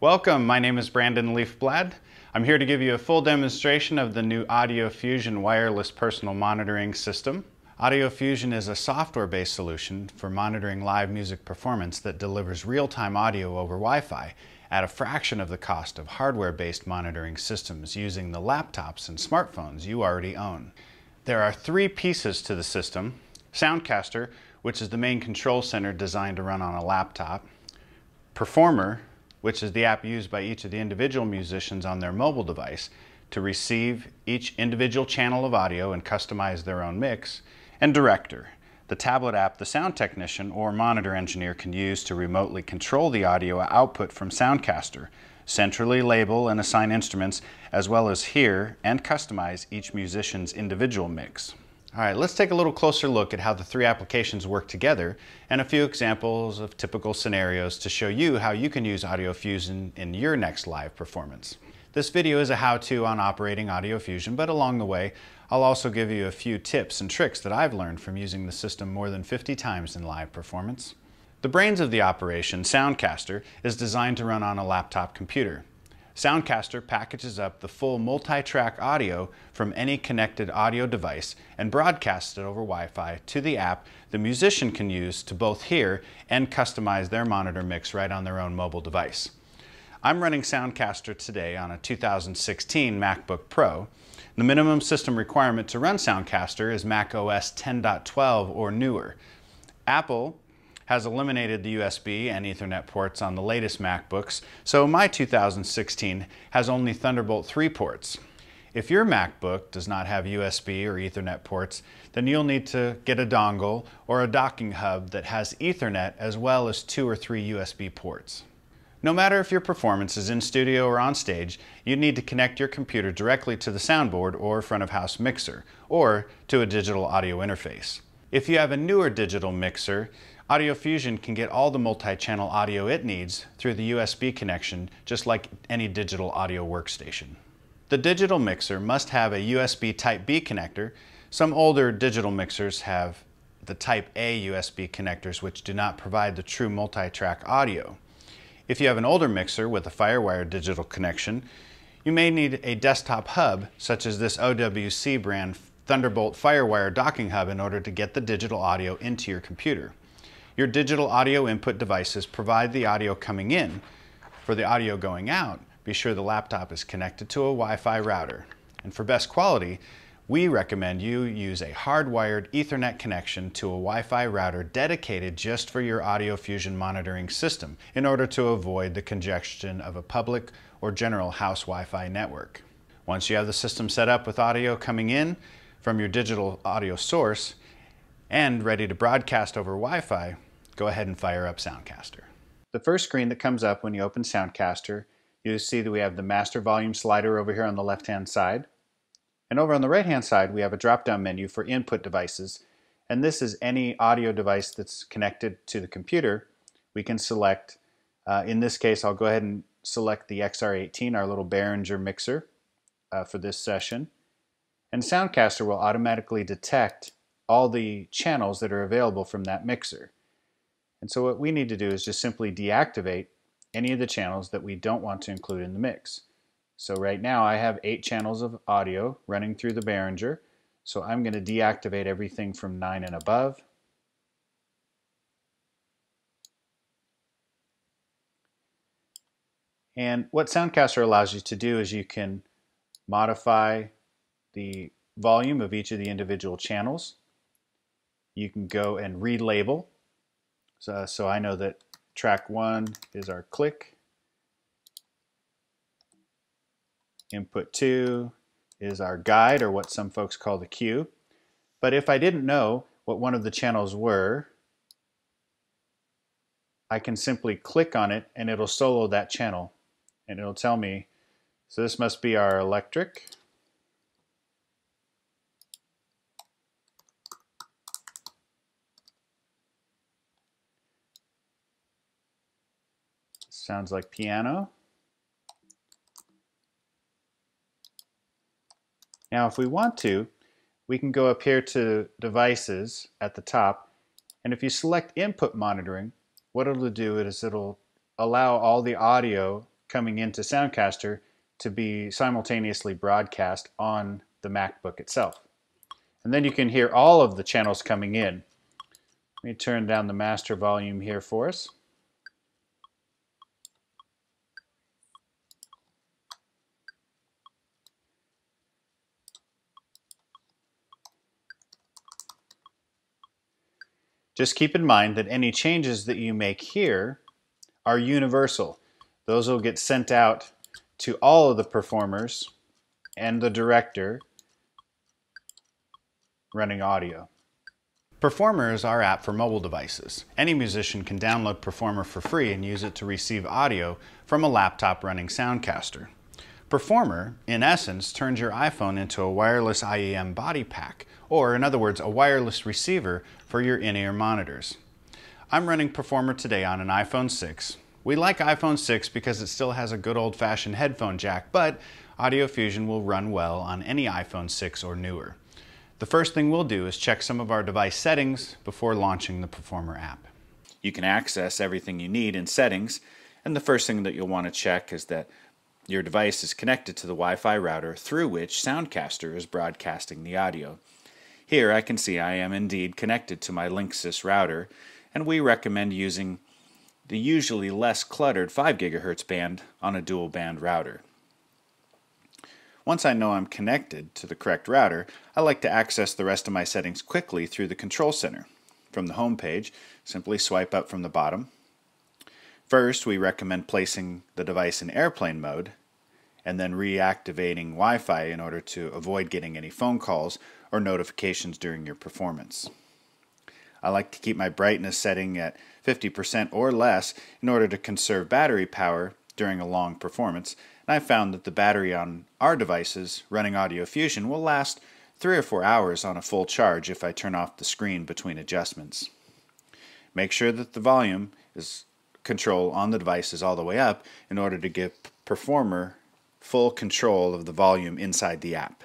Welcome, my name is Brandon Leafblad. I'm here to give you a full demonstration of the new Audio Fusion wireless personal monitoring system. Audio Fusion is a software-based solution for monitoring live music performance that delivers real-time audio over Wi-Fi at a fraction of the cost of hardware-based monitoring systems using the laptops and smartphones you already own. There are three pieces to the system. Soundcaster, which is the main control center designed to run on a laptop. Performer, which is the app used by each of the individual musicians on their mobile device to receive each individual channel of audio and customize their own mix, and Director, the tablet app the sound technician or monitor engineer can use to remotely control the audio output from Soundcaster, centrally label and assign instruments, as well as hear and customize each musician's individual mix. All right, let's take a little closer look at how the three applications work together and a few examples of typical scenarios to show you how you can use Audio Fusion in your next live performance. This video is a how-to on operating Audio Fusion, but along the way, I'll also give you a few tips and tricks that I've learned from using the system more than 50 times in live performance. The brains of the operation, Soundcaster, is designed to run on a laptop computer. Soundcaster packages up the full multi-track audio from any connected audio device and broadcasts it over Wi-Fi to the app the musician can use to both hear and customize their monitor mix right on their own mobile device. I'm running Soundcaster today on a 2016 MacBook Pro. The minimum system requirement to run Soundcaster is Mac OS 10.12 or newer. Apple has eliminated the USB and Ethernet ports on the latest MacBooks, so my 2016 has only Thunderbolt 3 ports. If your MacBook does not have USB or Ethernet ports, then you'll need to get a dongle or a docking hub that has Ethernet as well as two or three USB ports. No matter if your performance is in studio or on stage, you need to connect your computer directly to the soundboard or front of house mixer, or to a digital audio interface. If you have a newer digital mixer, Audio Fusion can get all the multi-channel audio it needs through the USB connection, just like any digital audio workstation. The digital mixer must have a USB Type-B connector. Some older digital mixers have the Type-A USB connectors which do not provide the true multi-track audio. If you have an older mixer with a FireWire digital connection, you may need a desktop hub such as this OWC brand Thunderbolt FireWire docking hub in order to get the digital audio into your computer. Your digital audio input devices provide the audio coming in. For the audio going out, be sure the laptop is connected to a Wi-Fi router. And for best quality, we recommend you use a hardwired Ethernet connection to a Wi-Fi router dedicated just for your Audio Fusion monitoring system in order to avoid the congestion of a public or general house Wi-Fi network. Once you have the system set up with audio coming in from your digital audio source and ready to broadcast over Wi-Fi, go ahead and fire up Soundcaster. The first screen that comes up when you open Soundcaster, you see that we have the master volume slider over here on the left-hand side. And over on the right-hand side, we have a drop-down menu for input devices. And this is any audio device that's connected to the computer. We can select, uh, in this case, I'll go ahead and select the XR18, our little Behringer mixer uh, for this session. And Soundcaster will automatically detect all the channels that are available from that mixer. And so what we need to do is just simply deactivate any of the channels that we don't want to include in the mix. So right now I have eight channels of audio running through the Behringer. So I'm going to deactivate everything from 9 and above. And what Soundcaster allows you to do is you can modify the volume of each of the individual channels. You can go and relabel so, so I know that track one is our click. Input two is our guide, or what some folks call the cue. But if I didn't know what one of the channels were, I can simply click on it and it'll solo that channel. And it'll tell me, so this must be our electric. Sounds like piano. Now if we want to, we can go up here to devices at the top and if you select input monitoring what it'll do is it'll allow all the audio coming into Soundcaster to be simultaneously broadcast on the MacBook itself. And then you can hear all of the channels coming in. Let me turn down the master volume here for us. Just keep in mind that any changes that you make here are universal. Those will get sent out to all of the performers and the director running audio. Performer is our app for mobile devices. Any musician can download Performer for free and use it to receive audio from a laptop running Soundcaster. Performer, in essence, turns your iPhone into a wireless IEM body pack, or in other words, a wireless receiver for your in-ear monitors. I'm running Performer today on an iPhone 6. We like iPhone 6 because it still has a good old-fashioned headphone jack, but Audio Fusion will run well on any iPhone 6 or newer. The first thing we'll do is check some of our device settings before launching the Performer app. You can access everything you need in settings, and the first thing that you'll want to check is that your device is connected to the Wi-Fi router through which Soundcaster is broadcasting the audio. Here I can see I am indeed connected to my Linksys router, and we recommend using the usually less cluttered 5 GHz band on a dual band router. Once I know I'm connected to the correct router, I like to access the rest of my settings quickly through the Control Center. From the home page, simply swipe up from the bottom. First, we recommend placing the device in airplane mode and then reactivating Wi-Fi in order to avoid getting any phone calls or notifications during your performance. I like to keep my brightness setting at 50% or less in order to conserve battery power during a long performance and I found that the battery on our devices running Audio Fusion will last three or four hours on a full charge if I turn off the screen between adjustments. Make sure that the volume is control on the device is all the way up in order to give Performer full control of the volume inside the app.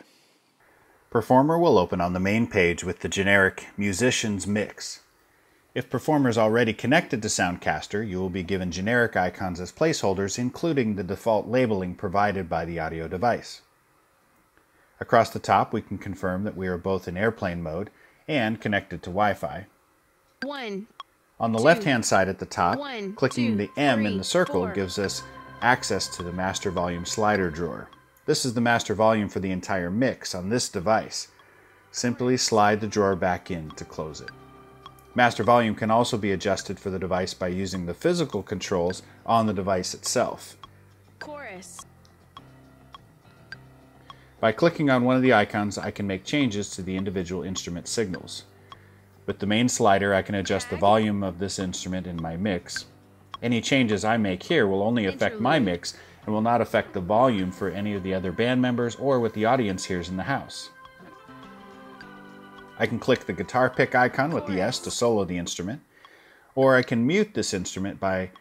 Performer will open on the main page with the generic Musician's Mix. If Performer is already connected to Soundcaster, you will be given generic icons as placeholders, including the default labeling provided by the audio device. Across the top, we can confirm that we are both in airplane mode and connected to Wi-Fi. One, On the left-hand side at the top, one, clicking two, the M three, in the circle four. gives us access to the master volume slider drawer. This is the master volume for the entire mix on this device. Simply slide the drawer back in to close it. Master volume can also be adjusted for the device by using the physical controls on the device itself. Chorus. By clicking on one of the icons, I can make changes to the individual instrument signals. With the main slider, I can adjust the volume of this instrument in my mix. Any changes I make here will only affect my mix and will not affect the volume for any of the other band members or what the audience hears in the house. I can click the guitar pick icon with the S to solo the instrument, or I can mute this instrument by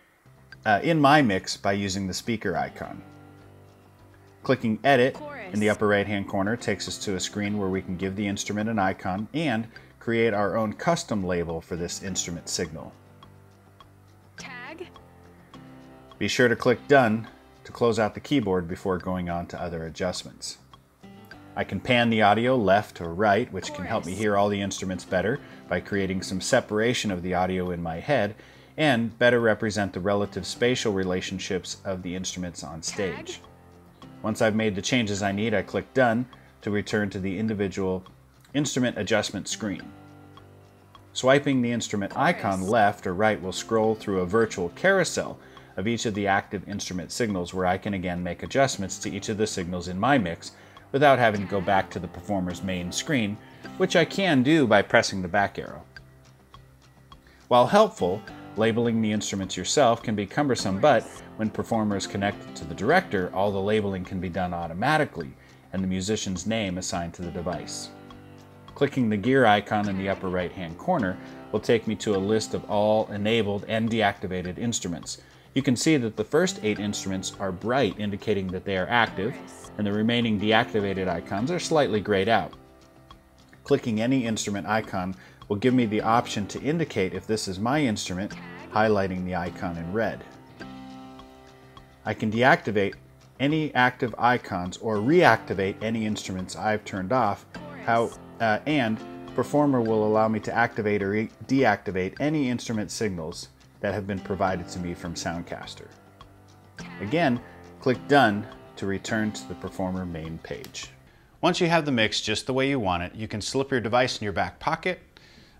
uh, in my mix by using the speaker icon. Clicking Edit in the upper right hand corner takes us to a screen where we can give the instrument an icon and create our own custom label for this instrument signal. Be sure to click Done to close out the keyboard before going on to other adjustments. I can pan the audio left or right, which can help me hear all the instruments better by creating some separation of the audio in my head and better represent the relative spatial relationships of the instruments on stage. Once I've made the changes I need, I click Done to return to the individual instrument adjustment screen. Swiping the instrument icon left or right will scroll through a virtual carousel of each of the active instrument signals where I can again make adjustments to each of the signals in my mix without having to go back to the performer's main screen, which I can do by pressing the back arrow. While helpful, labeling the instruments yourself can be cumbersome, but when performer is connected to the director, all the labeling can be done automatically and the musician's name assigned to the device. Clicking the gear icon in the upper right hand corner will take me to a list of all enabled and deactivated instruments. You can see that the first eight instruments are bright, indicating that they are active, and the remaining deactivated icons are slightly grayed out. Clicking any instrument icon will give me the option to indicate if this is my instrument, highlighting the icon in red. I can deactivate any active icons or reactivate any instruments I've turned off, how, uh, and Performer will allow me to activate or deactivate any instrument signals that have been provided to me from Soundcaster. Again, click Done to return to the Performer main page. Once you have the mix just the way you want it, you can slip your device in your back pocket,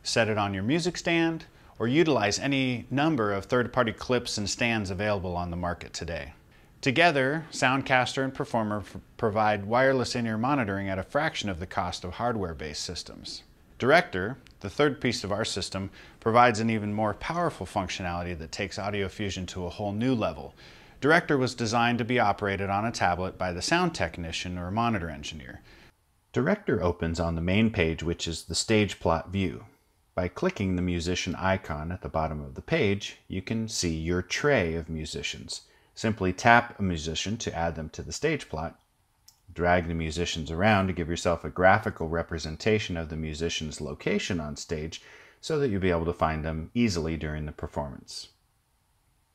set it on your music stand, or utilize any number of third-party clips and stands available on the market today. Together, Soundcaster and Performer provide wireless in-ear monitoring at a fraction of the cost of hardware-based systems. Director, the third piece of our system, provides an even more powerful functionality that takes Audio Fusion to a whole new level. Director was designed to be operated on a tablet by the sound technician or monitor engineer. Director opens on the main page, which is the stage plot view. By clicking the musician icon at the bottom of the page, you can see your tray of musicians. Simply tap a musician to add them to the stage plot. Drag the musicians around to give yourself a graphical representation of the musician's location on stage so that you'll be able to find them easily during the performance.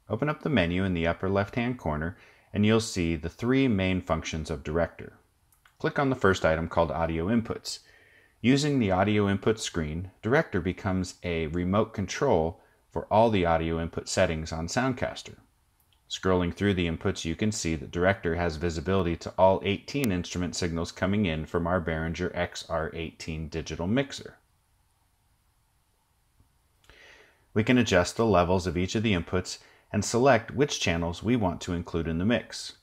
Open up the menu in the upper left-hand corner and you'll see the three main functions of Director. Click on the first item called Audio Inputs. Using the audio input screen, Director becomes a remote control for all the audio input settings on Soundcaster. Scrolling through the inputs, you can see that Director has visibility to all 18 instrument signals coming in from our Behringer XR18 digital mixer. We can adjust the levels of each of the inputs and select which channels we want to include in the mix.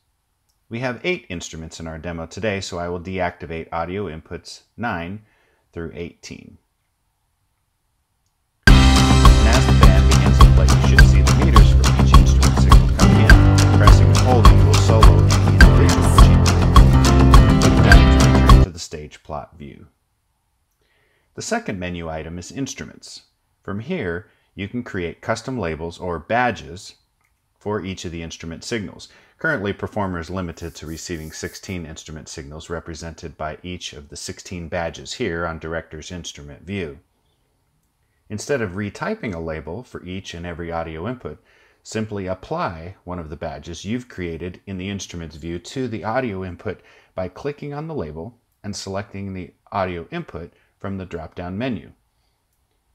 We have 8 instruments in our demo today, so I will deactivate audio inputs 9 through 18. And as the band begins to play, you should in. Holding will solo. Click down to to the stage plot view. The second menu item is Instruments. From here, you can create custom labels or badges for each of the instrument signals. Currently, Performer is limited to receiving 16 instrument signals represented by each of the 16 badges here on Director's Instrument View. Instead of retyping a label for each and every audio input, simply apply one of the badges you've created in the Instruments view to the audio input by clicking on the label and selecting the audio input from the drop-down menu.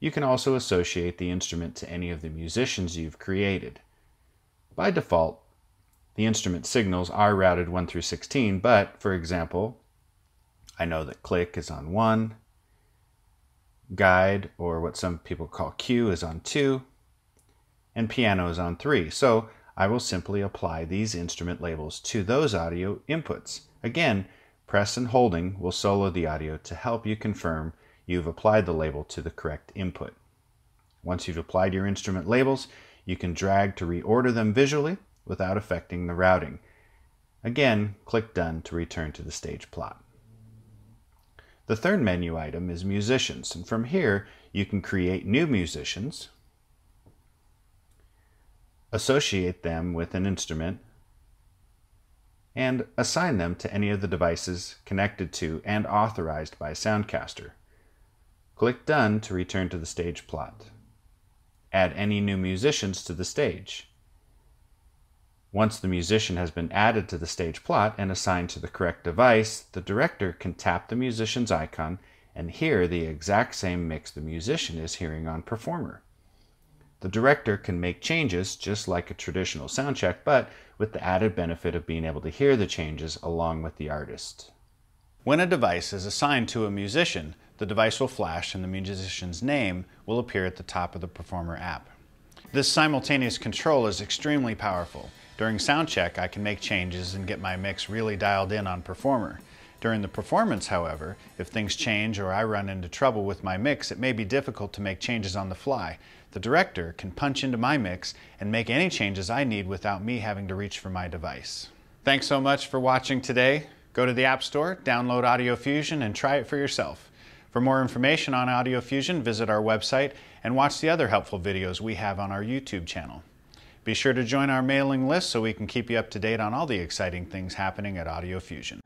You can also associate the instrument to any of the musicians you've created. By default, the instrument signals are routed 1 through 16, but for example, I know that click is on 1, guide, or what some people call cue, is on 2, and piano on 3. So I will simply apply these instrument labels to those audio inputs. Again, press and holding will solo the audio to help you confirm you've applied the label to the correct input. Once you've applied your instrument labels, you can drag to reorder them visually without affecting the routing. Again, click Done to return to the stage plot. The third menu item is Musicians, and from here you can create new musicians, associate them with an instrument, and assign them to any of the devices connected to and authorized by Soundcaster. Click Done to return to the stage plot. Add any new musicians to the stage. Once the musician has been added to the stage plot and assigned to the correct device, the director can tap the musician's icon and hear the exact same mix the musician is hearing on Performer. The director can make changes just like a traditional sound check, but with the added benefit of being able to hear the changes along with the artist. When a device is assigned to a musician, the device will flash and the musician's name will appear at the top of the Performer app. This simultaneous control is extremely powerful. During sound check, I can make changes and get my mix really dialed in on Performer. During the performance, however, if things change or I run into trouble with my mix, it may be difficult to make changes on the fly. The director can punch into my mix and make any changes I need without me having to reach for my device. Thanks so much for watching today. Go to the App Store, download Audio Fusion, and try it for yourself. For more information on Audio Fusion, visit our website and watch the other helpful videos we have on our YouTube channel. Be sure to join our mailing list so we can keep you up to date on all the exciting things happening at Audio Fusion.